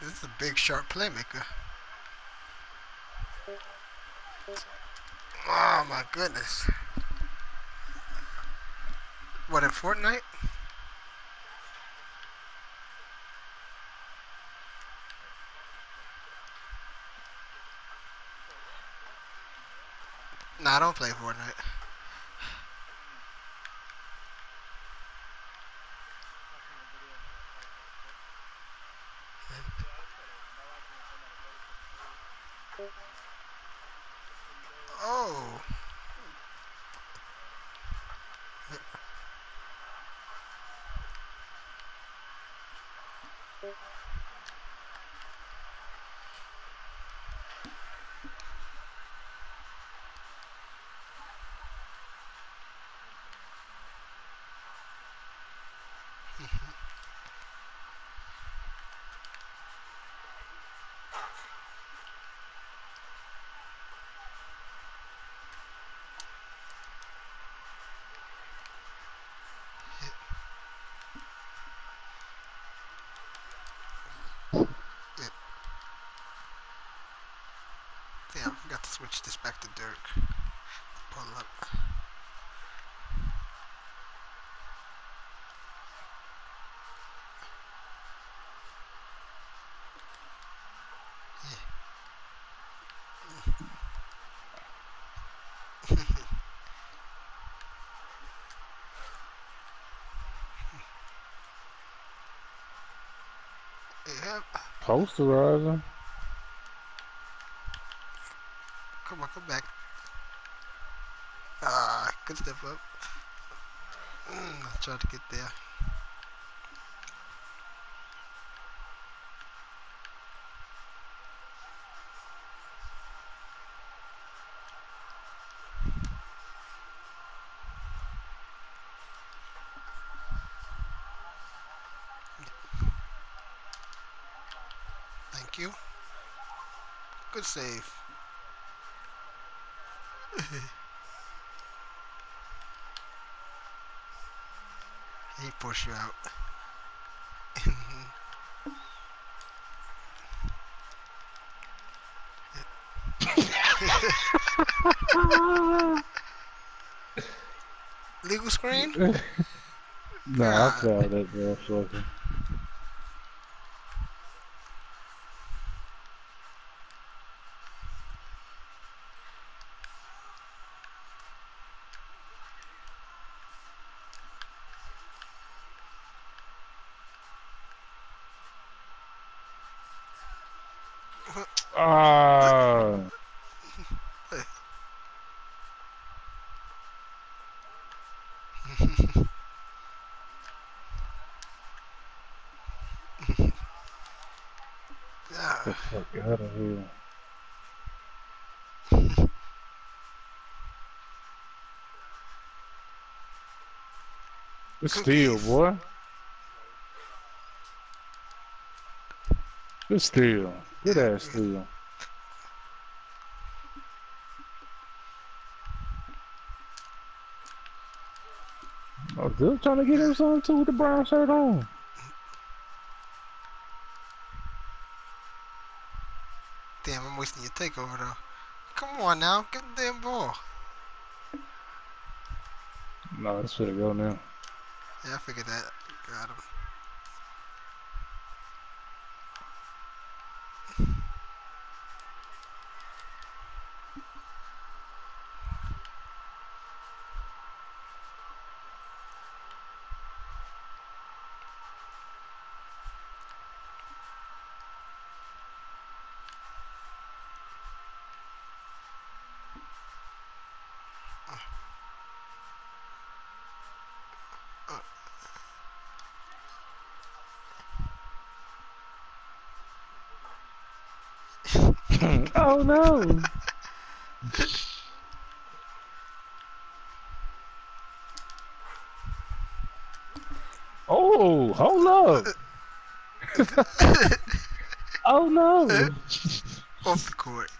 This is a big, sharp playmaker. Oh my goodness. What in Fortnite? Nah, I don't play Fortnite. Oh. Damn, I forgot to switch this back to Dirk. Pull up. Posterizer. Come back. Ah, good step up. Mm, tried to get there. Thank you. Good save. He pushed you out. Legal screen? Nah, I saw that motherfucker. Ah, fuck out of here. Steal, boy. Good steal. Good ass steal. Oh, Dill trying to get him something too with the brown shirt on. Damn, I'm wasting your takeover though. Come on now, get the damn ball. No, this should go now. Yeah, I figured that. Got him. oh no! oh, hold up! oh no! Off the court.